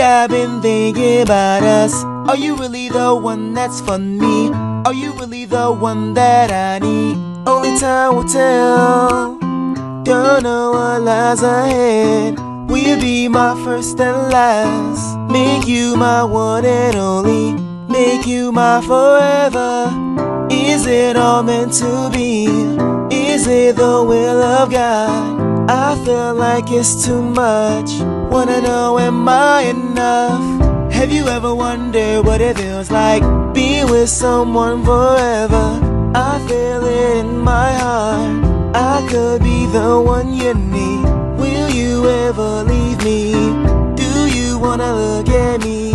I've been thinking about us. Are you really the one that's for me? Are you really the one that I need? Only time will tell. Don't know what lies ahead. Will you be my first and last? Make you my one and only. Make you my forever. Is it all meant to be? Is it the will of God? I feel like it's too much. Wanna know, am I enough? Have you ever wondered what it feels like being with someone forever? I feel it in my heart. I could be the one you need. Will you ever leave me? Do you wanna look at me?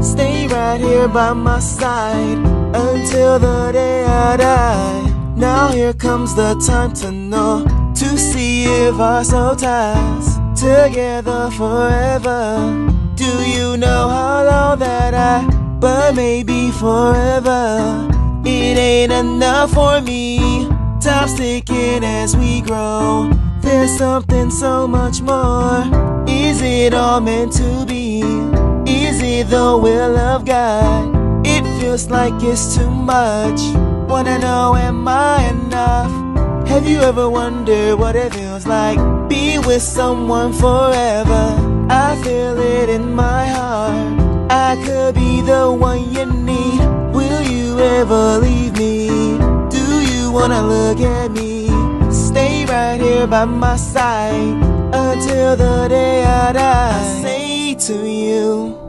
Stay right here by my side until the day I. Now here comes the time to know, to see if our soul ties together forever. Do you know how long that I, but maybe forever? It ain't enough for me. Time's ticking as we grow. There's something so much more. Is it all meant to be? Is it the will of God? Feels like it's too much. Wanna know, am I enough? Have you ever wondered what it feels like? Be with someone forever. I feel it in my heart. I could be the one you need. Will you ever leave me? Do you wanna look at me? Stay right here by my side until the day I die. I say to you,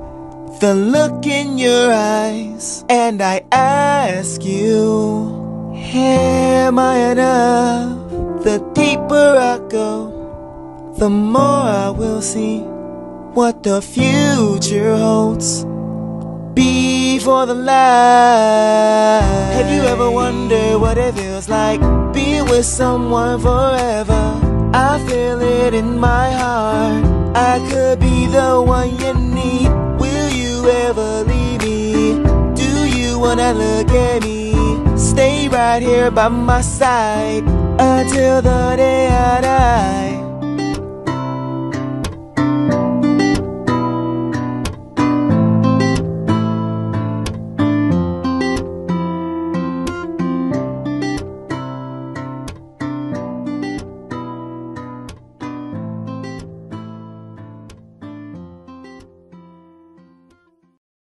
the look in your eyes, and I ask you, Am I enough? The deeper I go, the more I will see what the future holds. Before the light, have you ever wondered what it feels like being with someone forever? I feel it in my heart. I could be the one you need. Ever leave me? Do you wanna look at me? Stay right here by my side until the day I die.